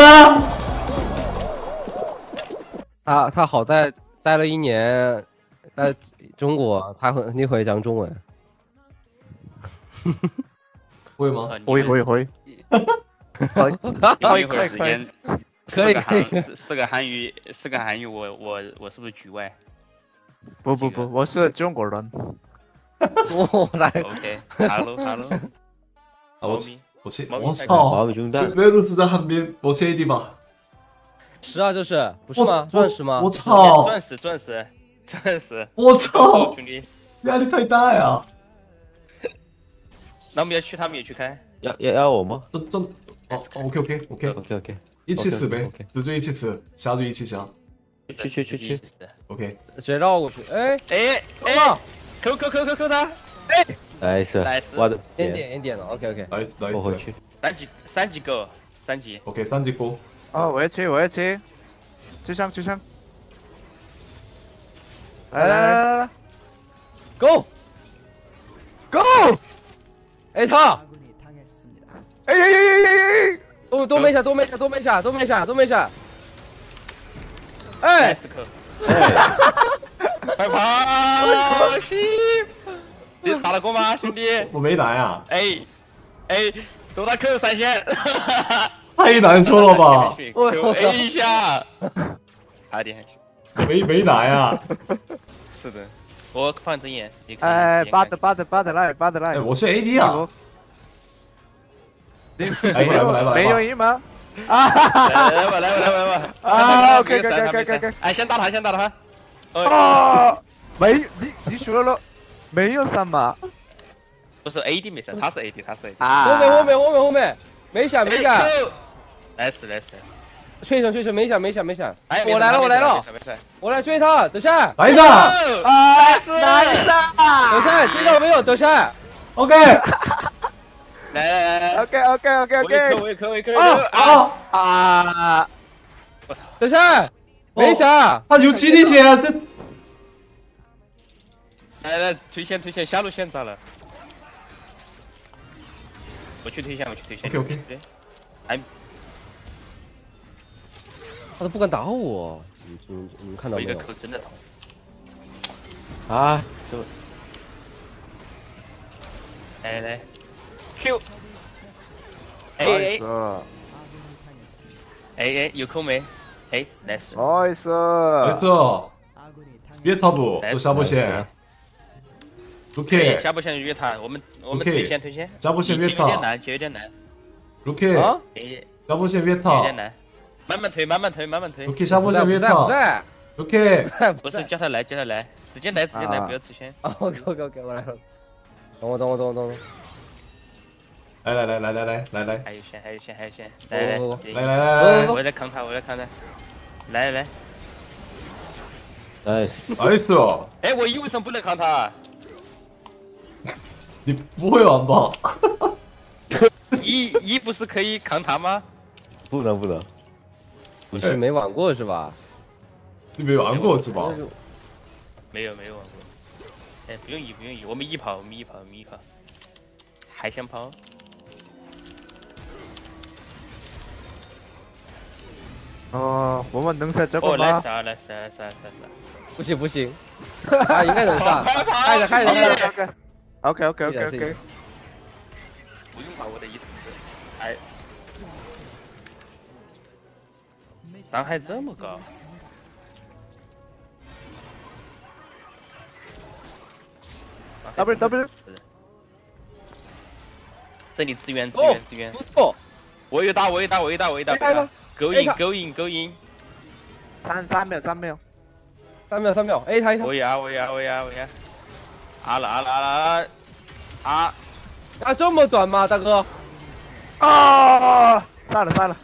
吗？他他好在待了一年，在中国，他会你会讲中文。会吗？会会会。可以可以可以。可以可以。四个韩语，四个韩语，我我我是不是局外？不不不，我是中国人。我来。OK，Hello Hello。我我切，我操！没有是在旁边，我切的吧？十啊，这是不是吗？钻石吗？我操！钻石钻石钻石！我操！兄弟，压力太大呀！那我们要去，他们也去开。要要要我吗？这这哦，OK OK OK OK OK，一起死呗，就这一起死，下就一起下。去去去去，OK。直接绕过去，哎哎哎，扣扣扣扣扣他！哎来一次，来一次，一点。一点，OK OK，来一次，来一次，回去。三级，三级哥，三级，OK，三级哥。啊，我要切，我要切，追上，追上。来来来来来，Go Go，哎套。哎哎哎哎哎！都都没下，都没下，都没下，都没下，都没下。哎，快跑，西。你打得过吗，兄弟？我没打呀。哎哎，都打 Q 闪现。太难受了吧！我 A 一下，还点。没没打呀？是的，我放睁眼。哎，巴的巴的巴的来巴的来。我是 AD 啊。来吧来吧来吧，没有赢吗？啊！来吧来吧来吧来吧！啊！OK OK OK OK OK。哎，先打他先打他。啊！没你你输了，没有三吗？不是 AD 没事，他是 AD 他是 AD。啊！后面后面后面后面，没闪没闪。来 死来死！追上追上，没下没下没下。哎，我来了我来了，我来追他，等下。来的。啊！来的。等下，听到没有？等下。OK。来来来，OK OK OK OK，我也可我也可我也可啊啊！等下，没下，他有气力线啊这。来来，推线推线，下路线咋了？我去推线，我去推线。OK OK。哎。他都不敢打我，你你你们看到没有？一个口真的痛。啊！就。来来。Q，哎哎，哎哎，有空没？哎，nice，nice，nice，越塔不都下不线，OK，下不线越塔，我们我们推线推线，下波线越塔，有点难，有点难，OK，哎，下波线越塔，有点难，慢慢推慢慢推慢慢推，OK，下不线越塔，OK，不是叫他来叫他来，直接来直接来，不要吃线，OK OK OK，我来。了，等我等我等我等我。来来来来来来来。来，还有线还有线还有线，来来来来来来，我在扛他我在扛他，来来。来，nice 哦！哎，我一为什么不能扛他？你不会玩吧？一一不是可以扛他吗？不能不能，你是没玩过是吧？你没玩过是吧？没有没有玩过，哎，不用一不用一，我们一跑我们一跑我们一跑，还想跑？哦，我们能杀这个吗？来杀来杀来杀来杀！不行不行，啊应该能杀，开着开着开着，OK OK OK OK。不用吧，我的意思是，哎，伤害这么高，W W，这里支援支援支援，不错，我有打我有打我有打我有打。勾引勾引勾引，三三秒三秒，三秒三秒，A 他 A 他，我呀我呀我呀我呀，啊了啊了啊了啊啊这么短吗，大哥？啊，杀了杀了，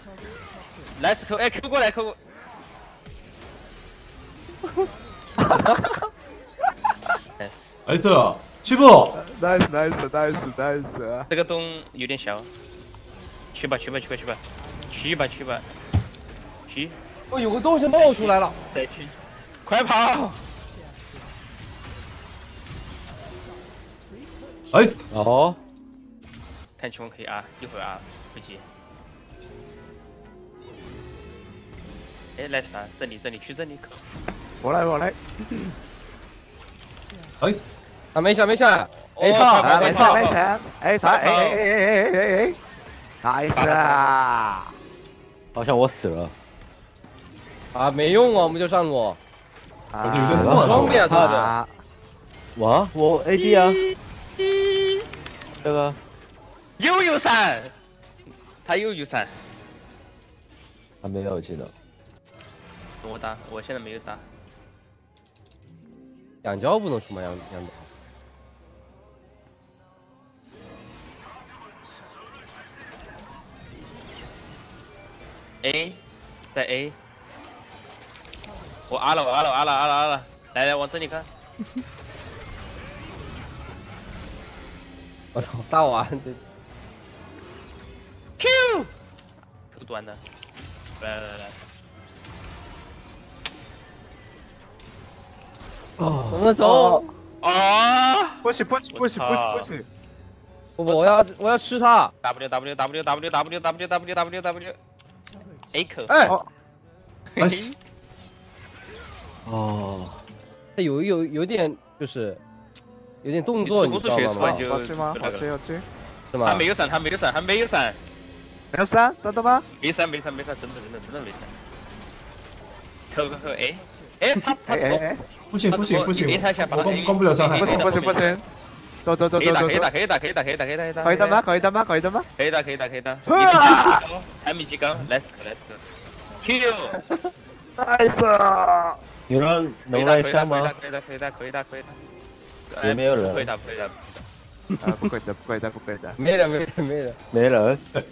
来是扣哎 Q 过来扣，哈哈哈哈，nice，去不？nice nice nice nice，这个洞有点小，去吧去吧去吧去吧，去吧去吧。去！哦，有个东西冒出来了，再去！快跑！哎，哦，看情况可以啊，一会儿啊，不急。哎，来啥？这里这里去这里，我来我来，哎，啊，没下没下，哦 A 套啊，没好事没事，哎他哎哎哎哎哎哎，nice。啊！好像我死了。啊，没用啊，我们就上过，我就有点乱方便啊，他的。啊，我我 AD 啊，这个又有闪，他又有闪，还没有记得。我打，我现在没有打。养胶不能出吗？养养胶。A，在 A。我啊了，我啊了，啊了，阿了，啊了！来来，往这里看。我操，大碗这 Q，Q 端的。来来来来，怎么走？啊不行不行不行不行不行，不不，我要我要吃它。！W W W W W W W W W。A 口。哎，哦，nice，哦，他有有有点就是有点动作，你知道吗好吃吗？好吃好追，是他？没有闪，他没有闪，他没有闪，没有闪，真的吗？没闪，没闪，没闪，真的真的真的没闪。扣扣扣，A，哎，他他 哎哎哎，不行不行不行，我攻攻不了伤害不。行不行不行，走走走可以打，走走走可以打，，可以打，可以打，可以打，可以打，可以打，可以打吗？？可以打吗？可以打吗？可以打，可以打，可以打。啊还没击刚，Let's go，Let's go。Q，nice，有人能打，可以打，来上吗？可以打，可以打，可以打，可以打。也没有人不可以打，不可以打。啊，不可以的不可以的不可以的，没了没了没了。没人。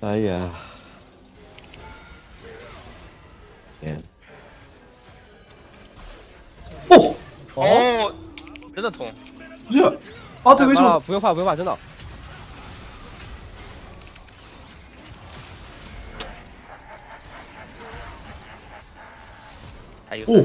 哎呀，天，哦，哦，真的痛。不是，啊，对，为什？不用怕不用怕，真的。还有哦，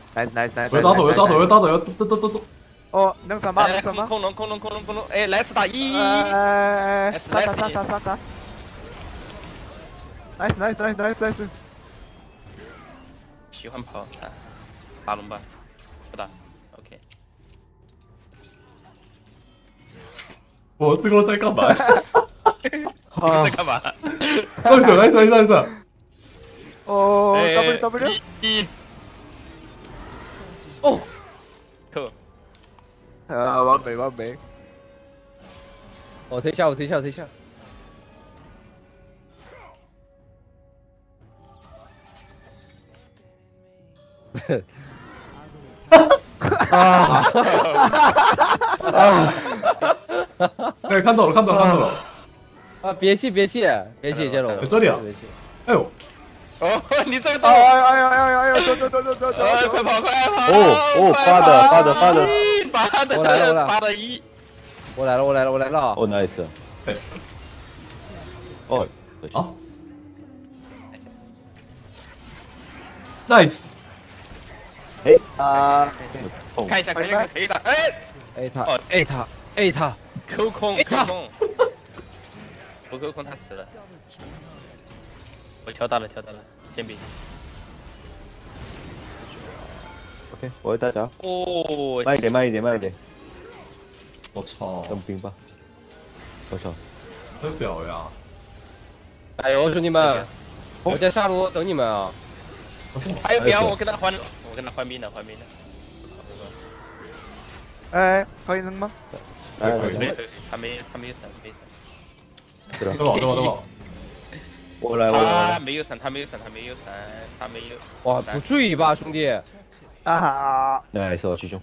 nice nice nice。我要打倒，我要打倒，我要打倒，要咚咚咚咚。哦，能什么？来能什么？恐龙，恐龙，恐龙，恐龙！哎，莱斯打一。哎，杀他杀他杀他！nice nice nice nice nice。喜欢跑，啊，打龙吧，不打，OK。我这个在干嘛？啊 在干嘛？上手来上上上，哦哎，W W。一。哦，特。啊，完美完美。我推下我推下我推下。哎，看到了看到了看到了，啊，别气别气别气，接龙哎。这里啊哎呦，哦，你这个哎动，哎哎哎哎哎！走走走走走走，走！快跑快跑！哦哦快发的发的发的发的，我来了我来了发的一。我来了我来了我来了。哦，nice。哎，哦，啊，nice，哎，啊，看一下，看一下，可以打，哎，A 他哦 A 他 A 他，扣空，哎扣空，不扣空他死了。我跳大了，跳大了，煎饼。OK，我会大家哦，慢一点，慢一点，慢一点，我操，当兵吧。我操！真表呀！加油兄弟们！我在下路等你们啊！还有表，我跟他换，我跟他换兵的，换兵的。哎，可以了吗？可以来，没有，他没有，他没有闪，没有闪。是的等，我等我等我，我来，我来，他。没有闪，他没有闪，他没有闪，他没有。哇，不至于吧，兄弟！啊，来，是我师兄。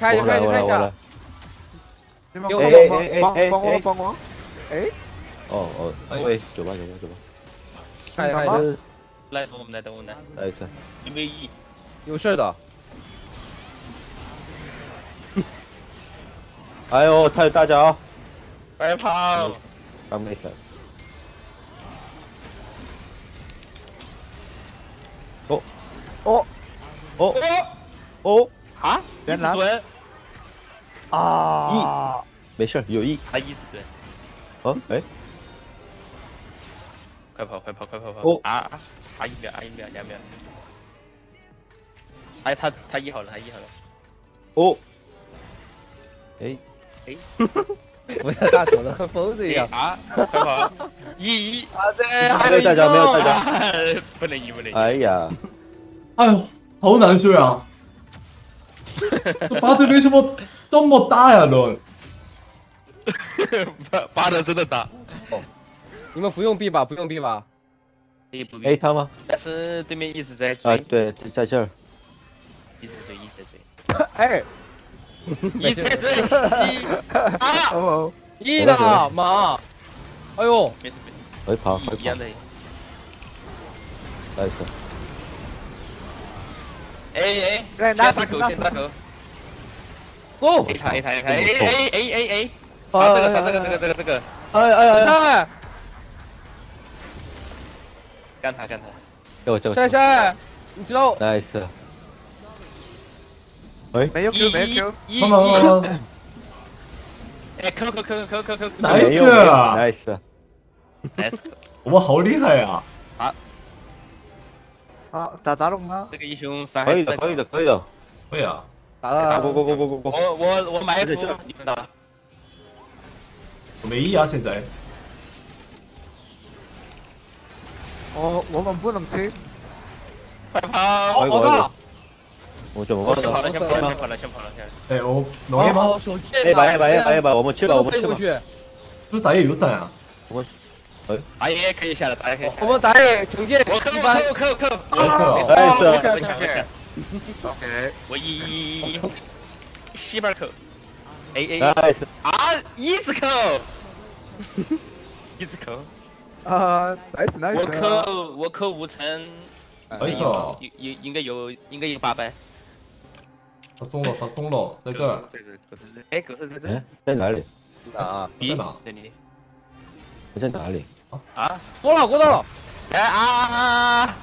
开一下我来，我来，开一下开一下给我帮给我帮帮哎哎帮我哎哎，哦哦，喂，走吧走吧走吧，看一下，干嘛看一下来，等我们来，等我们来，来一次，有没有 E？有事的。哎呦，太大脚，快跑！刚没事。哦哦哦哦，啊！一原来啊，没事，有意。他一字盾，哦，哎，快跑，快跑，快跑，快哦跑！啊啊！啊一秒，啊一秒，两秒。哎，他他一好了，他一好了。哦，哎哎，不 要大手的和疯子一样。啊！快跑！一一啊，对，还有大招没有大家啊！不能一，不能一。哎呀，哎呦，好难睡啊！这 八队为什么这么大呀？都 八八的真的大。哦你们不用 B 吧？不用 B 吧？可以不哎，他吗？但是对面一直在追啊，追，对，在这儿。一直追，一直在追，哎，一直在追。一啊！哦，E 的马。哎呦，没事没事，回跑，回跑一样，的。来一次。哎哎，先打狗，先杀狗。哦 A 他 A 他 A 他 A A A A A，杀这个杀这个这个这个这个，哎哎哎，晒干他干他。给我这个晒晒，你知道，nice。没有 Q 没有 Q，一帮忙帮忙！哎，，Q Q Q Q Q Q，哪一没有个啊？nice。S，我们好厉害呀！好打打龙啊，这个英雄伤可以的，可以的，可以的。会啊，打打过过过过过过。我我我埋伏这个，你们打。我没 E 啊，现在我，我们不能吃，快跑！我我靠！我怎么忘我先跑了，了？先跑了，先跑了，先跑了，先。哎，我农业吗？哎，把哎把哎把哎把，我们去吧，我们去吧。飞过去。不是打野有胆啊？打野可以下来，打野可以下来。我们打野惩戒我扣一般。我扣我扣我扣。我抢我抢我抢。OK，我一一一西边扣。A A，nice。啊，一直扣。一直扣。啊，nice 我 nice，扣我扣五层。没错，有有应该有应该有八百。他松了，他松了，在这儿，在这，狗在这。哎，狗在这。哎，在哪里？啊，在哪？这里。你在哪里？啊！过了过到了。哎啊啊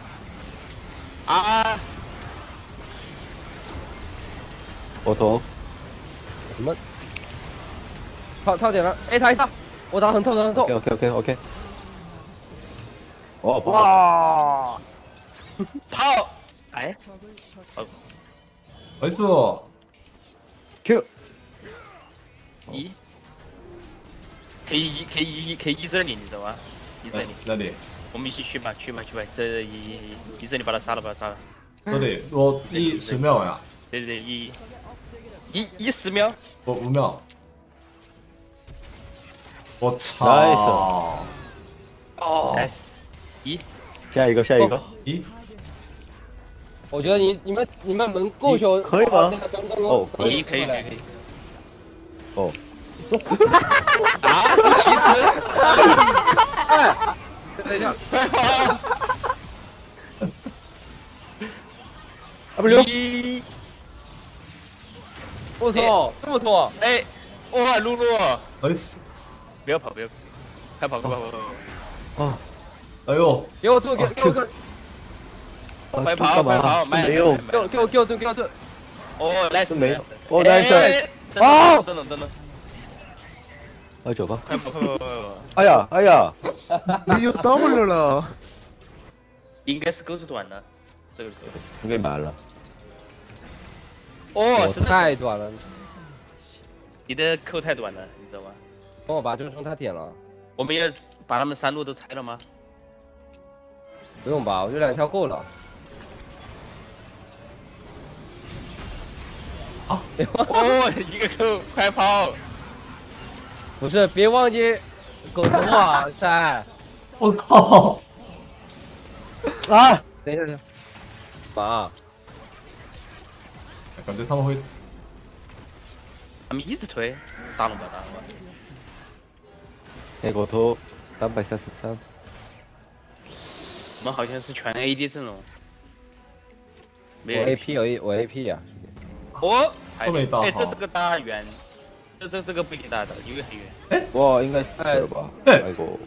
啊！啊我头。什么？套套点了，A 他 A 他，我打很痛打很痛 OK。OK OK OK。哦，不好。哇，跑！哎，没错，Q。一，可以一可以一可以一这里，你知道吗？一这里，那里，我们一起去吧，去吧，去吧，这一一这里把他杀了，把他杀了。那里，我一十秒呀，对对对，一一一十秒，我五秒。我操！哦，哎，一下一个，下一个。一我觉得你你们你们门够秀，可以吗哦可可以可以可以可以。哦，啊，其实哎，等一下，快跑！啊不溜。一，我操，这么痛！哎，哇，露露，，nice！不要跑，不要跑，快跑快跑快跑！哦，哎呦，给我盾，给给我盾，快跑干嘛快跑，慢没有。给我给我给我盾，给我盾。哦，来这没死哦来死哎哦等等 你有 W 了，应该是钩子短了，这个钩。你给满了。哦，我真的，太短了，你的扣太短了，你知道吗？帮我把这个冲他点了。我们要把他们三路都拆了吗？不用吧，我觉得两条够了。哦，一个扣，快跑！不是，别忘记狗头啊，山。我靠！啊！等一下，等一下。马，感觉他们会他们一直推，打龙吧打龙吧。那个头三百三十三，我们好像是全 AD 阵容。我没有 AP 有一我 AP 呀、哦，还都没打哎，这好这个打远， 这这这个不给大的，一个黑人。와 인간 씨발 봐. 네. 아이고.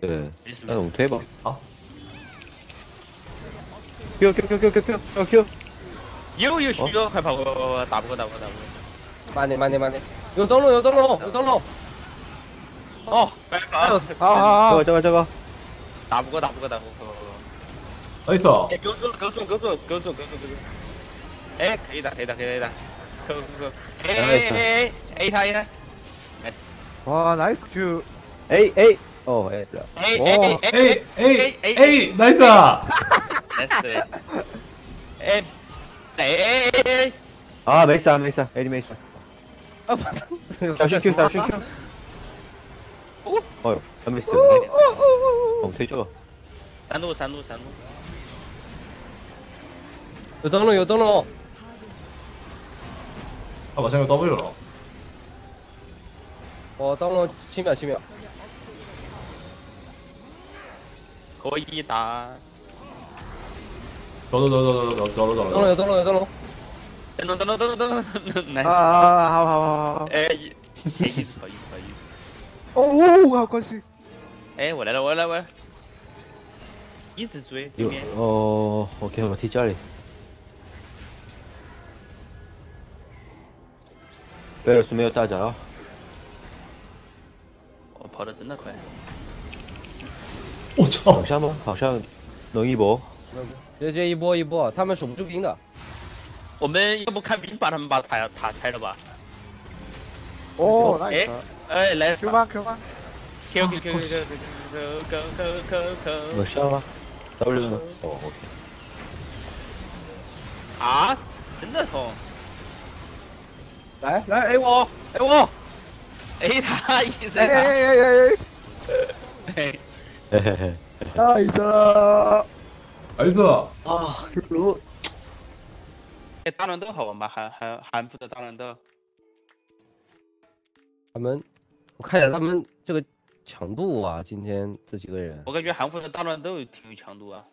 네. 나 너무 대박. 아. 큐, 큐, 큐, 큐, 큐, 큐, 큐, 큐. 又有需要，快跑，快跑，快跑打不过，打不过，打不过。 만해 만해 만해. 요 떨로 요 떨로 요 떨로. 哦，快跑， 아, 아, 저거, 아. 저거, 저거. 打不过，打不过，打不过。 어딨어? 哎，给我做，给我做，给我做，给我做，给我做，给我做。哎，可以的，可以的，可以的。 에이, 에이, 에이, 사이사. 와 나이스 큐. 에이 에이 어 에이 에이, 에이, 에이, 에이, 에이, 나이스. 에이, 에이, 아 메이스 메이스 에이 메이스. 다시 큐 다시 큐. 어요 안 메이스. 어 되죠. 산호 산호 산호. 여당로 여당로. 啊，马上要 W 了。我当了七秒，七秒。可以打。走走走走走走走走走。中了，中了，中了。等等等等等等等等，来啊啊啊！好好好好好。哎，可以可以。哦，好关心。哎，我来了，我来，我来。一直追对。哦，OK，我踢家了。贝尔斯没有大招，我跑的真的快。我操！好像吗？好像能一波。直接一波一波，他们守不住兵的。我们要不看兵把他们把塔塔拆了吧？哦，哎、哎、来，Q 吧 Q 吧，Q Q Q Q Q Q Q Q Q。我上吗？W 吗？哦，OK。啊，真的痛！来来 A 我 A 我，A，他一直哎哎哎哎哎哎，嘿嘿嘿，，nice，儿子，啊，如哎，大乱斗好玩吧？韩韩韩服的大乱斗，他们我看一下他们这个强度啊，今天这几个人我感觉韩服的大乱斗挺有强度啊。